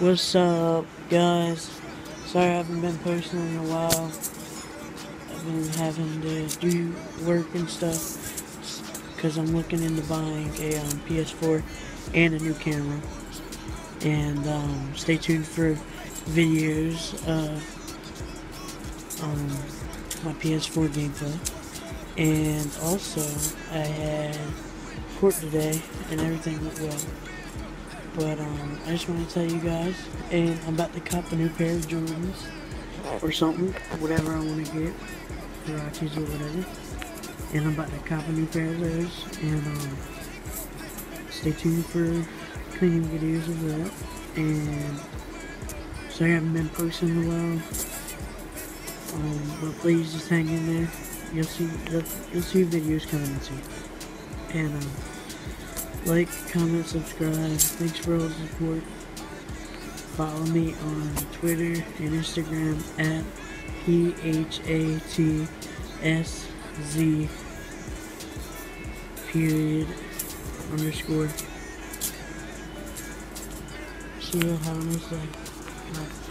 What's up, guys? Sorry I haven't been posting in a while. I've been having to do work and stuff because I'm looking into buying a um, PS4 and a new camera. And um, stay tuned for videos of um, my PS4 gameplay. And also, I had court today and everything went well. But um, I just want to tell you guys, and I'm about to cop a new pair of Jordans or something, whatever I want to get, Huaraches or whatever. And I'm about to cop a new pair of those, and um, stay tuned for cleaning videos of that. And sorry I haven't been posting in a while, um, but please just hang in there. You'll see, you'll, you'll see videos coming soon. And um, like, comment, subscribe. Thanks for all the support. Follow me on Twitter and Instagram at P-H-A-T-S-Z period underscore. See you. Have a nice day. Bye.